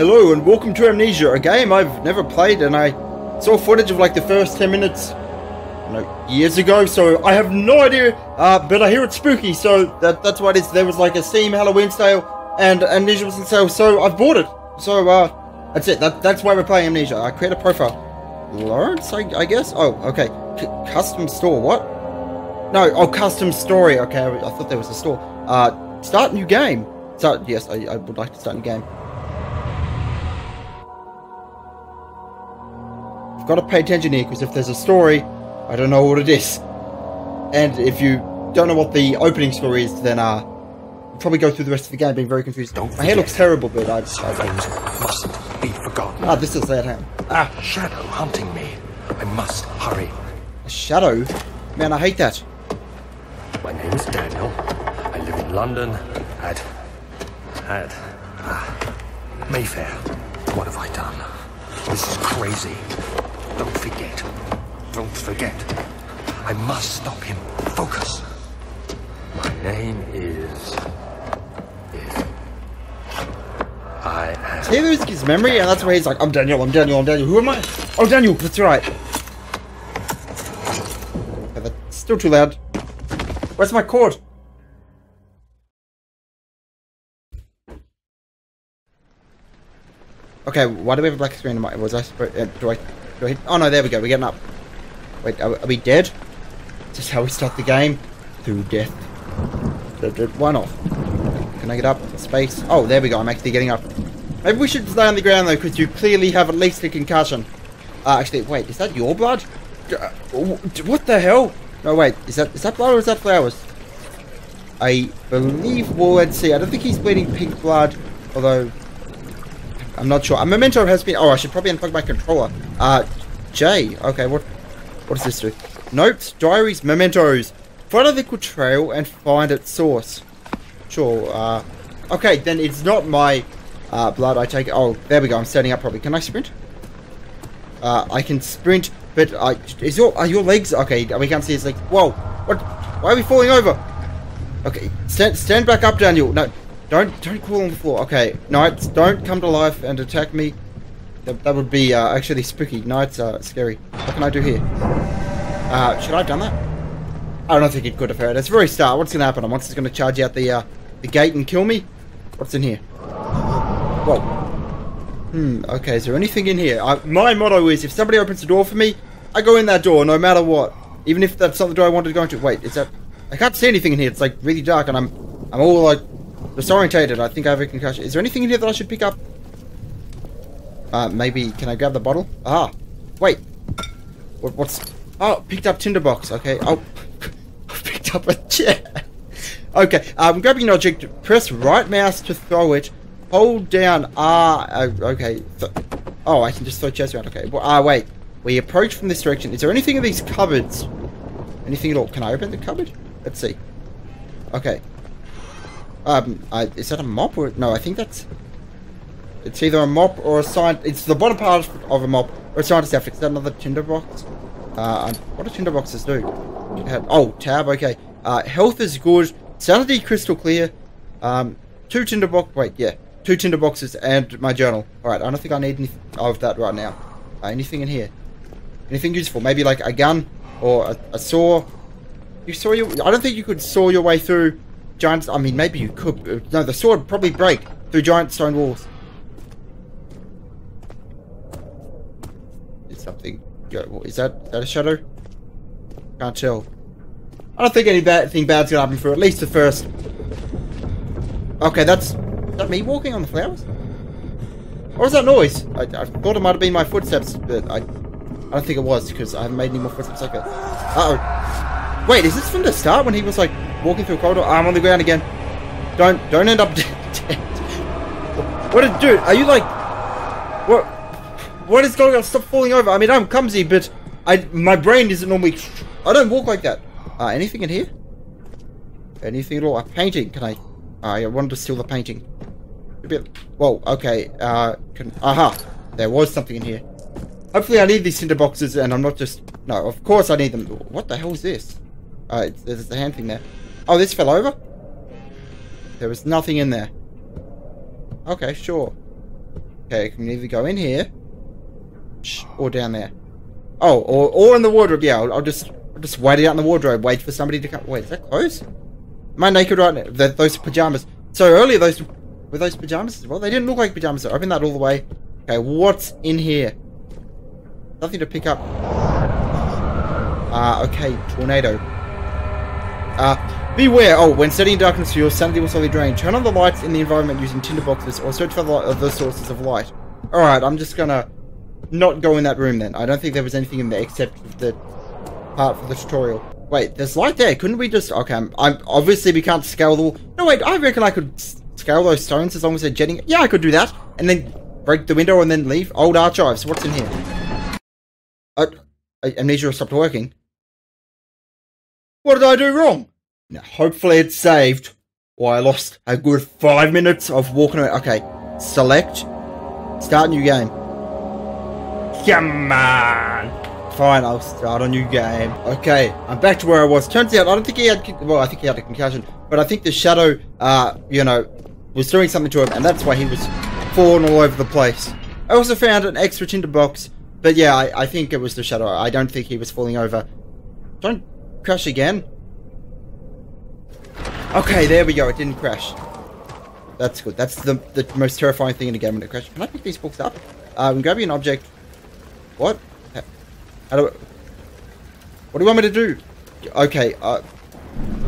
Hello and welcome to Amnesia, a game I've never played and I saw footage of like the first 10 minutes years ago, so I have no idea, uh, but I hear it's spooky, so that, that's what it is. There was like a Steam Halloween sale and Amnesia was on sale, so I've bought it. So, uh, that's it. That, that's why we're playing Amnesia. I create a profile. Lawrence, I, I guess? Oh, okay. C custom store, what? No, oh, custom story. Okay, I, I thought there was a store. Uh, start new game. So, yes, I, I would like to start a new game. I've got to pay attention here because if there's a story, I don't know what it is. And if you don't know what the opening story is, then uh, probably go through the rest of the game being very confused. Don't My hair looks terrible, but I. just. I, things mustn't be forgotten. ah, this is that hand. Ah, Shadow hunting me. I must hurry. a shadow. Man, I hate that. My name is Daniel. I live in London at at ah, Mayfair. What have I done? This is crazy. Don't forget. Don't forget. I must stop him. Focus. My name is is I am He loses his memory, and that's why he's like, I'm Daniel, I'm Daniel, I'm Daniel. Who am I? Oh, Daniel, that's right. That's still too loud. Where's my cord? Okay, why do we have a black screen? Was I supposed? Uh, do I? Do? Oh no, there we go. We're getting up. Wait, are, are we dead? This Is how we start the game? Through death. Why not? Can I get up? Space. Oh, there we go. I'm actually getting up. Maybe we should stay on the ground though, because you clearly have at least a concussion. Uh, actually, wait, is that your blood? Uh, What the hell? No, wait, is that is that blood or is that flowers? I believe. Well, let's see. I don't think he's bleeding pink blood, although I'm not sure. A memento has been. Oh, I should probably unplug my controller. Uh, J. Okay, what what does this do? Notes, diaries, mementos. Follow the trail and find its source. Sure. Uh, okay, then it's not my uh, blood. I take. Oh, there we go. I'm standing up Probably. Can I sprint? Uh, I can sprint, but I is your are your legs okay? We can't see his legs. Whoa! What? Why are we falling over? Okay, stand stand back up, Daniel. No, don't don't crawl on the floor. Okay, knights, don't come to life and attack me. That, that would be uh, actually spooky. Knights are scary. What can I do here? Uh, should I have done that? I don't think it could have hurt. It's very start. What's gonna happen? A monster's gonna charge out the uh, the gate and kill me. What's in here? Whoa. Hmm. Okay. Is there anything in here? I, my motto is: if somebody opens the door for me, I go in that door, no matter what. Even if that's not the door I wanted to go into. Wait, is that? I can't see anything in here. It's like really dark, and I'm I'm all like disorientated. I think I have a concussion. Is there anything in here that I should pick up? Uh, maybe can I grab the bottle? Ah, wait. What, what's? Oh, picked up tinderbox. Okay. Oh, picked up a chair. Okay, I'm grabbing an object. Press right mouse to throw it. Hold down R. Uh, okay. Th oh, I can just throw chairs around. Okay. Well, ah, wait. We approach from this direction. Is there anything in these cupboards? Anything at all? Can I open the cupboard? Let's see. Okay. Um, I, is that a mop or no? I think that's. It's either a mop or a sign. It's the bottom part of a mop or a scientist outfit. Is that another tinderbox? Uh, what do tinderboxes do? Oh, tab. Okay. Uh, health is good. Sanity crystal clear. Um, two tinderbox. Wait, yeah, two tinderboxes and my journal. All right. I don't think I need any of that right now. Uh, anything in here? Anything useful? Maybe like a gun or a, a saw. You saw your. I don't think you could saw your way through giant. I mean, maybe you could. uh, No, the sword probably break through giant stone walls. Is something? Is that is that a shadow? Can't tell. I don't think any bad thing bad's gonna happen for at least the first. Okay, that's that me walking on the flowers. What was that noise? I, I thought it might have been my footsteps, but I, I don't think it was because I haven't made any more footsteps like that. Uh oh. Wait, is this from the start when he was like walking through a corridor? I'm on the ground again. Don't don't end up dead. What dude? Are you like what? What is going on? Stop falling over. I mean, I'm clumsy, but I my brain isn't normally. I don't walk like that. Uh, anything in here? Anything at all? A painting? Can I? I wanted to steal the painting. A bit. Whoa. Okay. Uh. Can. Aha. There was something in here. Hopefully, I need these tinderboxes, and I'm not just. No. Of course, I need them. What the hell is this? Uh, there's the hand thing there. Oh, this fell over. There was nothing in there. Okay, sure. Okay, can either go in here or down there. Oh, or or in the wardrobe. Yeah, I'll, I'll just I'll just wait it out in the wardrobe. Wait for somebody to come. Wait, is that clothes? Am I naked right now? The, those pajamas. So earlier, those were those pajamas as well. They didn't look like pajamas. So open that all the way. Okay, what's in here? Nothing to pick up. Ah, uh, okay, tornado. Uh, beware. Oh, when setting darkness, your sanity will slowly drain. Turn on the lights in the environment using tinderboxes or search for the, uh, the sources of light. Alright, I'm just gonna not go in that room then. I don't think there was anything in there except the part for the tutorial. Wait, there's light there. Couldn't we just... Okay, I'm, I'm obviously we can't scale the wall. No, wait, I reckon I could scale those stones as long as they're jetting. Yeah, I could do that. And then break the window and then leave. Old archives. What's in here? Uh, amnesia stopped working. What did I do wrong? Now, hopefully it's saved. Or I lost a good five minutes of walking away. Okay, select. Start new game. Come on! Fine, I'll start a new game. Okay, I'm back to where I was. Turns out, I don't think he had, well, I think he had a concussion, but I think the shadow, uh, you know, was doing something to him, and that's why he was falling all over the place. I also found an extra tinderbox, but yeah, I, I think it was the shadow. I don't think he was falling over. Don't crash again. Okay, there we go. It didn't crash. That's good. That's the, the most terrifying thing in the game when it crashes. Can I pick these books up? Uh, I'm grabbing an object. What? How do I, What do you want me to do? Okay, uh...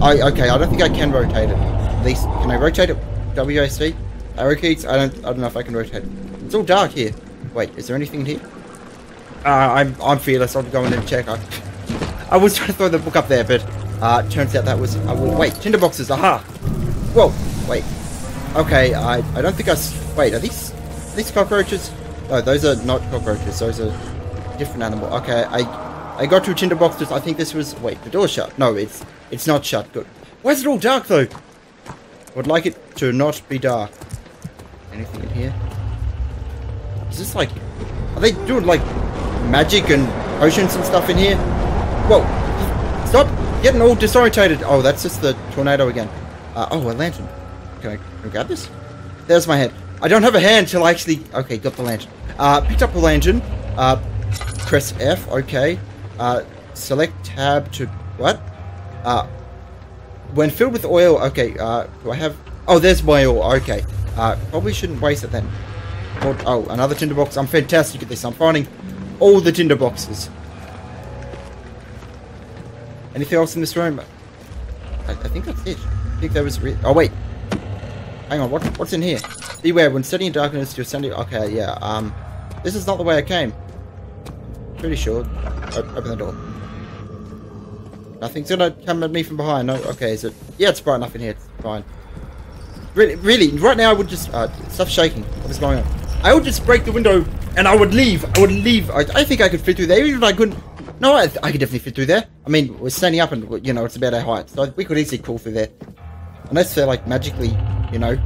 I, okay, I don't think I can rotate it. At least, can I rotate it? WASD? Arrow keys? I don't, I don't know if I can rotate it. It's all dark here. Wait, is there anything in here? Uh, I'm, I'm fearless. I'll go in and check. I, I was trying to throw the book up there, but uh, turns out that was... Uh, well, wait, tinderboxes. Aha! Whoa, wait. Okay, I, I don't think I... Wait, are these, are these cockroaches? No, those are not cockroaches. Those are different animal. Okay, I I got two tinderboxes. I think this was... Wait, the door's shut. No, it's it's not shut. Good. Why is it all dark, though? I would like it to not be dark. Anything in here? Is this like... Are they doing, like, magic and potions and stuff in here? Whoa. Stop getting all disorientated. Oh, that's just the tornado again. Uh, oh, a lantern. Can I, can I grab this? There's my hand. I don't have a hand till I actually... Okay, got the lantern. Uh, picked up a lantern. Uh, press F, okay. Uh, select tab to, what? Uh, when filled with oil, okay, uh, do I have, oh, there's my oil, okay. Uh, probably shouldn't waste it then. Oh, another tinderbox. I'm fantastic at this. I'm finding all the tinderboxes. Anything else in this room? I, I think that's it. I think there was. oh wait, hang on. What what's in here? Beware when studying darkness, you're sending. Okay, yeah. Um, this is not the way I came. Pretty sure. open the door. Nothing's gonna come at me from behind. No. Okay. Is it? Yeah, it's bright enough in here. It's fine. Really, really. Right now, I would just. Uh, stuff shaking. What is going on? I would just break the window and I would leave. I would leave. I, I think I could fit through there, even if I couldn't. No, I, I could definitely fit through there. I mean, we're standing up and you know it's about our height, so we could easily crawl through there. Unless they're like magically, you know,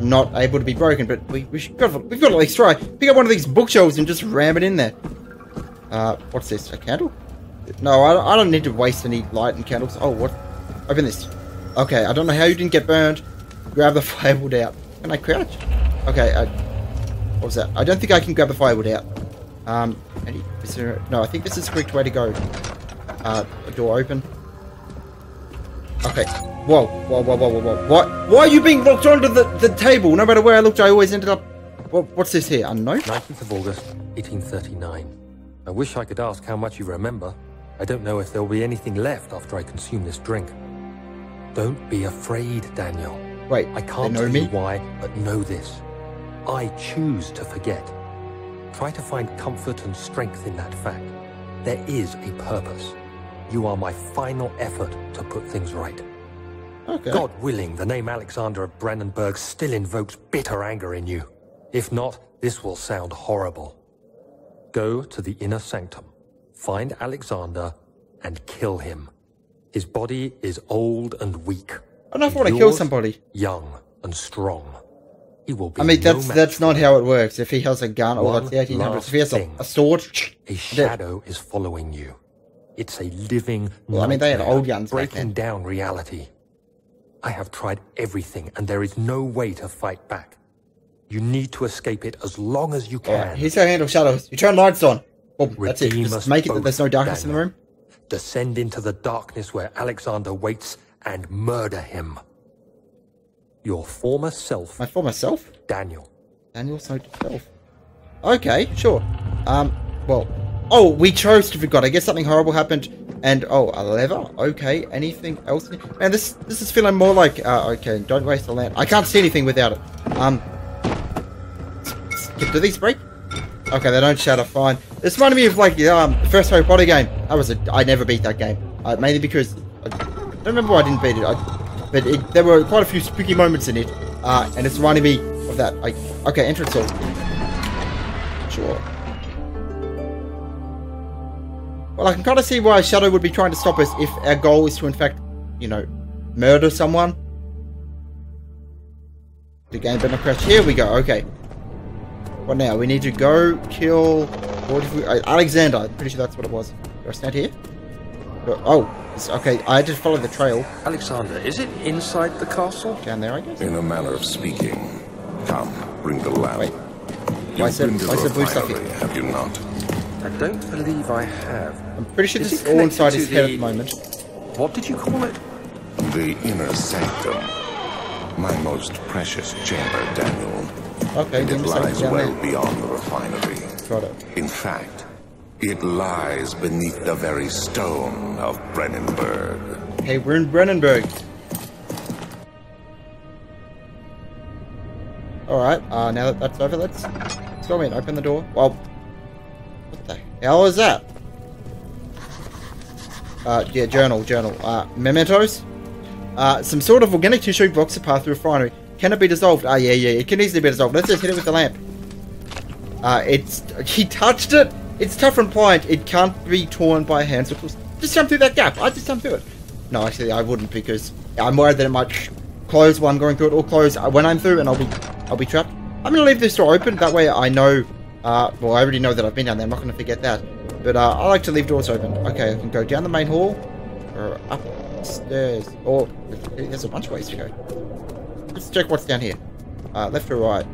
not able to be broken. But we we should, we've got to at least try. Pick up one of these bookshelves and just ram it in there. Uh, what's this? A candle? No, I don't, I don't need to waste any light and candles. Oh, what? Open this. Okay, I don't know how you didn't get burned. Grab the firewood out. Can I crouch? Okay, I, what was that? I don't think I can grab the firewood out. Um, any, there, no, I think this is the correct way to go. Uh, door open. Okay. Whoa, whoa, whoa, whoa, whoa, whoa. What? Why are you being locked onto the, the table? No matter where I looked, I always ended up... What, what's this here? Unknown? 19th of August, 1839. I wish I could ask how much you remember. I don't know if there'll be anything left after I consume this drink. Don't be afraid, Daniel. Wait, I can't tell me? you why, but know this. I choose to forget. Try to find comfort and strength in that fact. There is a purpose. You are my final effort to put things right. Okay. God willing, the name Alexander of Brennenburg still invokes bitter anger in you. If not, this will sound horrible. Go to the inner sanctum, find Alexander, and kill him. His body is old and weak. I don't want to kill somebody. Young and strong. He will be. I mean, that's no that's not how it works. If he has a gun or that's the 1800s, if he has a, a sword, a shadow is following you. It's a living. Well, I mean, they had old guns breaking down reality. I have tried everything, and there is no way to fight back. You need to escape it as long as you can. Here's how to handle shadows. You turn lights on. Boom, that's it. Redeem Just make it that there's no darkness in the room. Descend into the darkness where Alexander waits and murder him. Your former self, My former self? Daniel. Daniel self. Okay, sure. Um, well, oh, we chose to forget. I guess something horrible happened, and oh, a lever. Okay, anything else? Man, this this is feeling more like. Uh, okay, don't waste the lamp. I can't see anything without it. Um, do these break? Okay, they don't shatter. Fine. This reminded me of like um the first Harry Potter game. I was a. I never beat that game. Uh, mainly because I don't remember why I didn't beat it. I, but it, there were quite a few spooky moments in it, uh, and it's reminding me of that. Okay, entrance door. Sure. Well, I can kind of see why Shadow would be trying to stop us if our goal is to, in fact, you know, murder someone. The game better crash. Here we go. Okay. What now? We need to go kill. What uh, Alexander. I'm pretty sure that's what it was. Do I stand here? Oh, it's, okay. I had to follow the trail Alexander, is it inside the castle? down there, I guess. In a manner of speaking. Come, bring the lamp. Wait. You've Why is there- been to why is there blue stuff refinery, here? have you not? I don't believe I have. I'm pretty sure Is this is all inside to his head at the- the moment. What did you call it? The inner sanctum. My most precious chamber, Daniel. Okay, And then it just have it lies well there. beyond the refinery. Got it. In fact, it lies beneath the very stone of Brennenburg. Hey, we're in Brennenburg. Alright, uh, now that that's over, let's, let's go in. Open the door. Well, what the hell is that? Uh, yeah, journal, journal. Uh, mementos? Uh, some sort of organic tissue blocks the path through a refinery. Can it be dissolved? Ah, yeah, yeah, it can easily be dissolved. Let's just hit it with the lamp. Uh, it's, he touched it. It's tough and pliant. It can't be torn by hands. Of course, just jump through that gap. I just jump through it. No, actually, I wouldn't because I'm worried that it might close while I'm going through it, or close when I'm through, and I'll be, I'll be trapped. I'm gonna leave this door open. That way, I know. Uh, well, I already know that I've been down there. I'm not gonna forget that. But uh, I like to leave doors open. Okay, I can go down the main hall, or upstairs, or there's a bunch of ways to go. Let's check what's down here. Uh, left or right?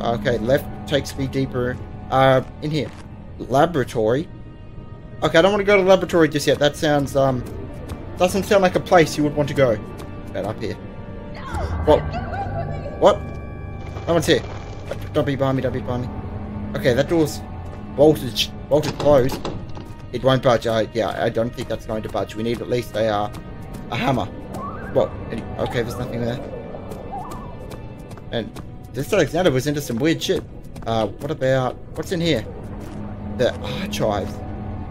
Okay, left takes me deeper. Uh, in here. Laboratory. Okay, I don't want to go to the laboratory just yet. That sounds, um, doesn't sound like a place you would want to go. Right up here. What? What? No one's here. Don't be behind me, don't be behind me. Okay, that door's bolted, bolted closed. It won't budge. I, yeah, I don't think that's going to budge. We need at least a, uh, a hammer. Well, okay, there's nothing there. And this Alexander was into some weird shit. Uh, what about, what's in here? The archive.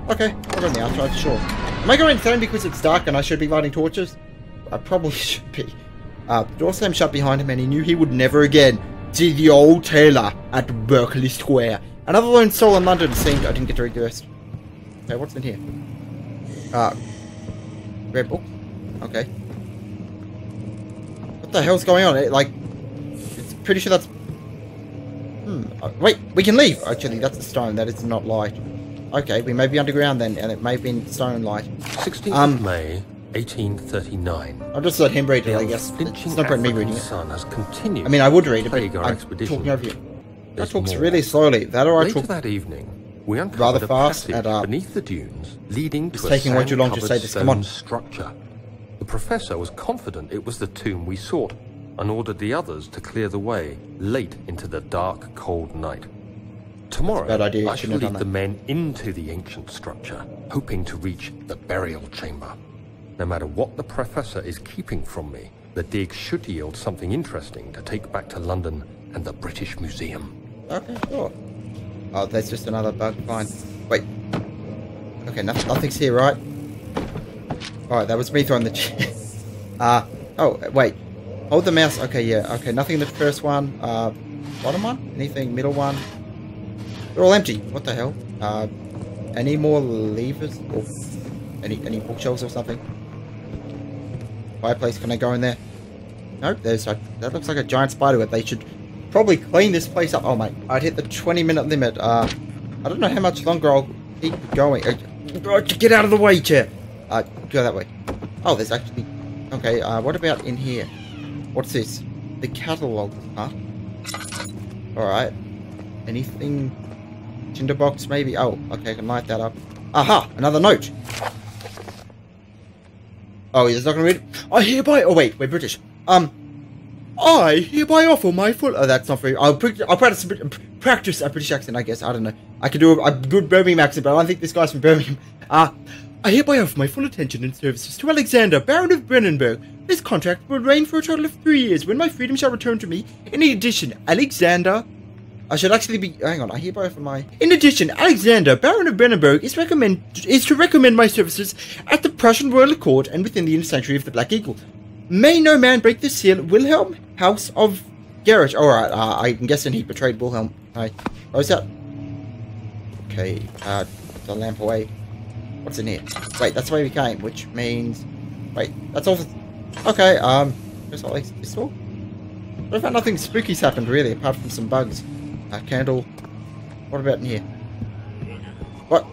Okay, I'll go in the archive, sure. Am I going insane because it's dark and I should be lighting torches? I probably should be. Uh, the door slammed shut behind him and he knew he would never again see the old tailor at Berkeley Square. Another lone soul in London seemed I didn't get to read the rest. Okay, what's in here? Uh, red book? Okay. What the hell's going on? It, like, it's pretty sure that's... Hmm, uh, wait, we can leave! Actually, that's a stone, that is not light. Okay, we may be underground then, and it may be in stone light. 16th Um, May, 1839. I'll just let him read it, The I guess. It's no point in me reading it. sun has continued. I mean, I would read it, but I'm expedition. talking over you. That talks more. really slowly. That or I Later talk... that evening, we uncovered rather fast and, uh, beneath the dunes leading to it's taking way too long to say this. Come on. structure. The professor was confident it was the tomb we sought and ordered the others to clear the way late into the dark, cold night. Tomorrow, I shouldn't lead the men into the ancient structure, hoping to reach the burial chamber. No matter what the professor is keeping from me, the dig should yield something interesting to take back to London and the British Museum. Okay, sure. Oh, there's just another bug. Fine. Wait. Okay, no, nothing's here, right? Alright, that was me throwing the chair. uh, oh, wait. Hold the mouse. Okay, yeah. Okay, nothing in the first one. Uh, bottom one? Anything? Middle one? They're all empty. What the hell? Uh, any more levers? Or any, any bookshelves or something? Fireplace, can I go in there? Nope, there's a, that looks like a giant spider web. They should probably clean this place up. Oh mate, I'd hit the 20 minute limit. Uh, I don't know how much longer I'll keep going. Uh, oh, get out of the way, chair. Uh, go that way. Oh, there's actually. Okay. Uh, what about in here? What's this? The catalog, huh? Alright. Anything? Tinderbox, maybe? Oh, okay, I can light that up. Aha! Another note! Oh, he's not gonna read it? I hereby... Oh, wait, we're British. Um, I hereby offer my full... Oh, that's not very... I'll, I'll practice, a practice a British accent, I guess. I don't know. I can do a, a good Birmingham accent, but I don't think this guy's from Birmingham. Uh, I hereby offer my full attention and services to Alexander, Baron of Brennenburg. This contract will reign for a total of three years, when my freedom shall return to me. In addition, Alexander... I should actually be... Hang on, I hear hereby offer my... In addition, Alexander, Baron of Brennenburg, is, recommend, is to recommend my services at the Prussian Royal Court and within the inner sanctuary of the Black Eagle. May no man break the seal. Wilhelm, House of Gerrit. Alright, uh, I'm guessing he betrayed Wilhelm. Hi. Was that? Okay, uh, the lamp away. What's in here? Wait, that's way we came, which means... Wait, that's all... For... Okay, um... Just like this door? What about nothing spooky's happened, really, apart from some bugs? A candle. What about in here? What?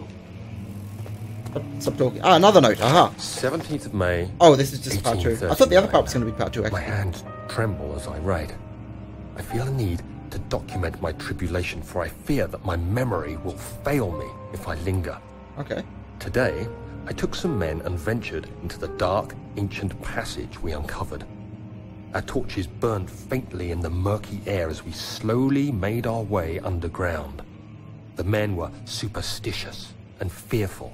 Stop, talking. Ah, another note. Aha. 17th of May. Oh, this is just part two. I thought the other part was going to be part two, My hands tremble as I write. I feel a need to document my tribulation, for I fear that my memory will fail me if I linger. Okay. Today, I took some men and ventured into the dark, ancient passage we uncovered. Our torches burned faintly in the murky air as we slowly made our way underground. The men were superstitious and fearful.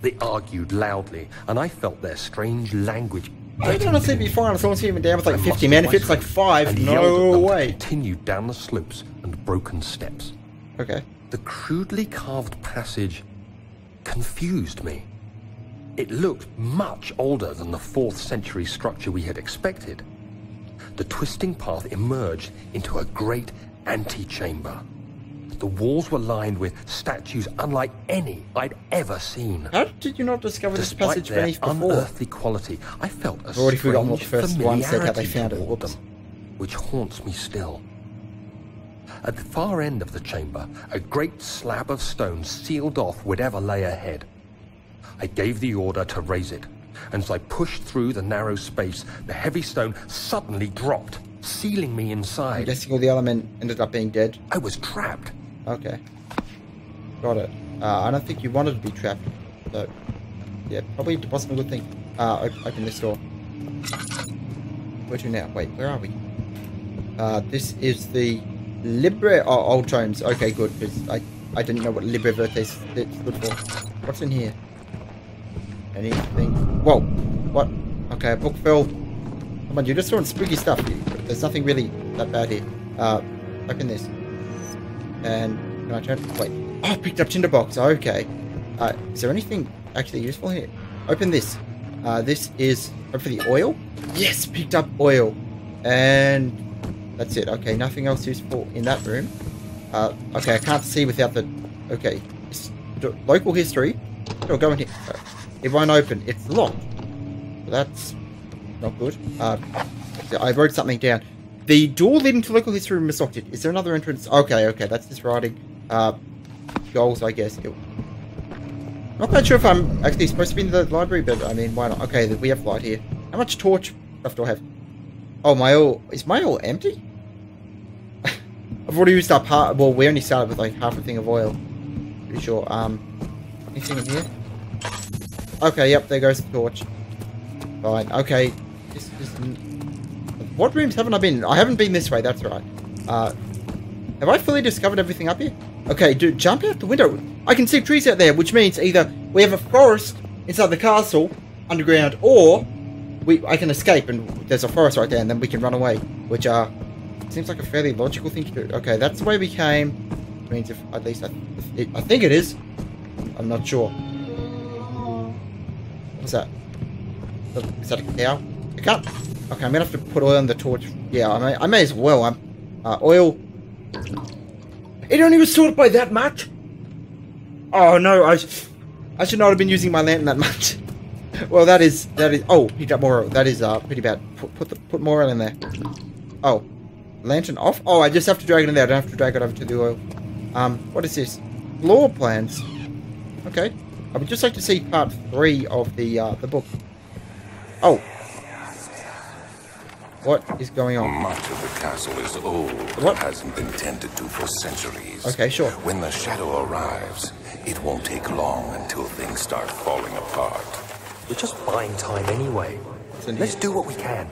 They argued loudly, and I felt their strange language. I don't know if be fine if someone's even down with like 50 men. If it's like five, no way. Continued down the slopes and broken steps. Okay. The crudely carved passage confused me. It looked much older than the 4th century structure we had expected. The twisting path emerged into a great antechamber. The walls were lined with statues unlike any I'd ever seen. How did you not discover this passage their beneath before? unearthly quality, I felt a I've already forgotten what the strange first one they familiarity found toward Whoops. them, which haunts me still. At the far end of the chamber, a great slab of stone sealed off whatever lay ahead. I gave the order to raise it, and as I pushed through the narrow space, the heavy stone suddenly dropped, sealing me I'm inside. guessing all the other men ended up being dead. I was trapped. Okay. Got it. Uh, I don't think you wanted to be trapped. So, yeah, probably wasn't a good thing. Uh, open this door. Where to now? Wait, where are we? Uh, this is the Libre... Oh, Old Tomes. Okay, good, because I, I didn't know what Libre Vertes stood for. What's in here? Anything? Whoa! What? Okay, a book fell. Come on, you're just throwing spooky stuff. There's nothing really that bad here. Uh, open this. And can I turn? Wait. Oh, I picked up tinderbox. Okay. Uh, is there anything actually useful here? Open this. Uh, this is for the oil. Yes, picked up oil, and that's it. Okay, nothing else useful in that room. Uh, okay, I can't see without the. Okay, local history. Oh, go in here. It won't open. It's locked. That's not good. Uh, I wrote something down. The door leading to local history room is locked. Is there another entrance? Okay, okay, that's this writing. Uh, goals, I guess. It- not quite sure if I'm actually supposed to be in the library, but I mean, why not? Okay, we have light here. How much torch stuff do I have? Oh, my all is my all empty? I've already used up half. Well, we only started with like half a thing of oil. Pretty sure. Um, anything in here? Okay, yep, there goes the torch. Fine. Okay. This, this, what rooms haven't I been? in? I haven't been this way. That's right. Uh, have I fully discovered everything up here? Okay, dude, jump out the window. I can see trees out there, which means either we have a forest inside the castle, underground, or we I can escape and there's a forest right there, and then we can run away. Which uh seems like a fairly logical thing to do. Okay, that's the way we came. Means if at least I, I think it is. I'm not sure. What's that? Is that a cow? A cow? Okay, I'm gonna have to put oil on the torch. Yeah, I may, I may as well. I'm uh, oil. It only was sorted by that much. Oh no, I, I should not have been using my lantern that much. well, that is that is. Oh, picked up more oil. That is uh pretty bad. Put put, the, put more oil in there. Oh, lantern off. Oh, I just have to drag it in there. I don't have to drag it over to the oil. Um, what is this? Floor plans. Okay, I would just like to see part three of the uh, the book. Oh. What is going on? Much of the castle is old What? and hasn't been tended to for centuries. Okay, sure. When the shadow arrives, it won't take long until things start falling apart. We're just buying time anyway. in Let's do what we can.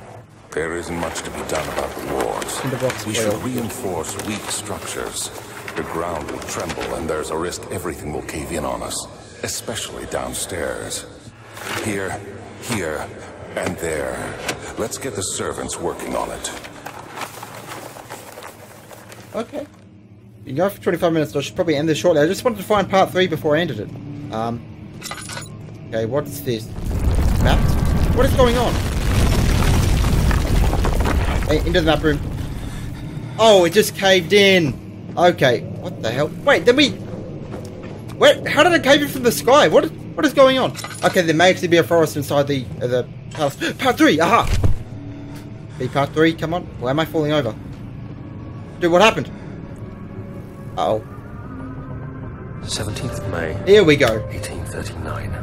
There isn't much to be done about the walls. Tinderbox We oil. should reinforce weak structures. The ground will tremble, and there's a risk everything will cave in on us, especially downstairs. Here, here, and there. Let's get the servants working on it. Okay. You can go for 25 minutes, so I should probably end this shortly. I just wanted to find part 3 before I ended it. Um. Okay, what's this? Maps? What is going on? Hey, into the map room. Oh, it just caved in. Okay, what the hell? Wait, did we... Where? How did it cave in from the sky? What? What is going on? Okay, there may actually be a forest inside the uh, the house. Part three. Aha. Be part three. Come on. Why am I falling over? Dude, what happened? Uh oh. 17th of May, Here we go. 1839.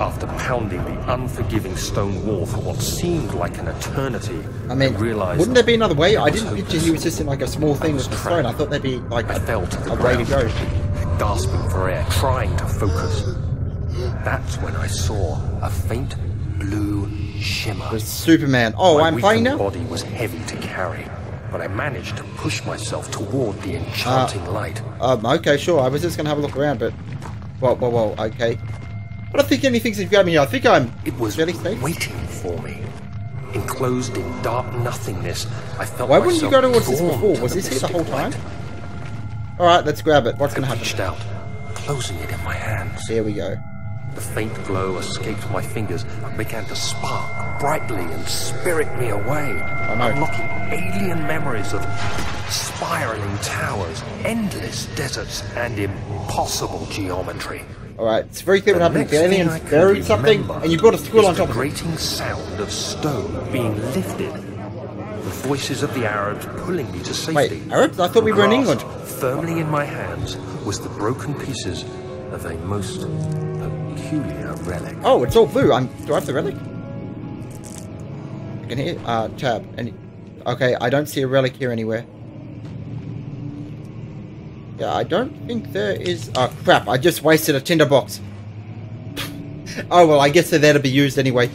After pounding the unforgiving stone wall for what seemed like an eternity, I mean, realized wouldn't there be another way? I didn't picture he was just in like a small thing with the stone. I thought there'd be like I a, fell to a way to go. Gasping for air, trying to focus. That's when I saw a faint blue shimmer. There's Superman. Oh, My I'm weakened now? body was heavy to carry, but I managed to push myself toward the enchanting light. Um, okay, sure. I was just going to have a look around, but... Whoa, whoa, whoa, okay. I don't think anything's grabbed me. I think I'm It was fairly safe. waiting for me. Enclosed in dark nothingness, I felt Why wouldn't you go towards this before? to Was this here the whole time? Alright, let's grab it. What's going to happen? reached out, closing it in my hands. Here we go. The faint glow escaped my fingers and began to spark brightly and spirit me away, oh, no. unlocking alien memories of spiraling towers, endless deserts, and impossible geometry. Alright, it's very clear what happened. The aliens buried something, and you brought a school on top of it. grating sound of stone being lifted. The voices of the Arabs pulling me to safety. Wait, Arabs? I thought we were in England. Firmly in my hands was the broken pieces of a most peculiar relic. Oh, it's all blue. I'm. Do I have the relic? I can hear. Uh, tab. Any. Okay, I don't see a relic here anywhere. Yeah, I don't think there is. Oh crap! I just wasted a tinderbox. oh well, I guess they're there to be used anyway.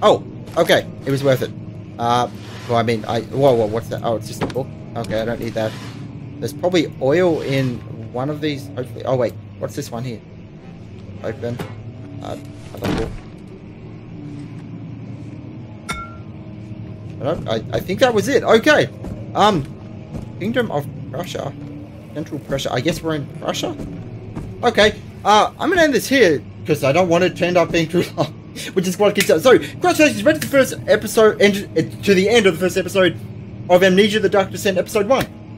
Oh, okay, it was worth it. Uh, well, I mean, I. Whoa, whoa, what's that? Oh, it's just a book. Okay, I don't need that. There's probably oil in one of these. Hopefully. Oh wait, what's this one here? Open. Uh. I, I, I think that was it. Okay. Um, Kingdom of Prussia. Central Prussia. I guess we're in Prussia? Okay. Uh, I'm going to end this here because I don't want it to end up being too long. Which is what up. So, congratulations. Read the first episode, end, uh, to the end of the first episode of Amnesia the Dark Descent, episode 1.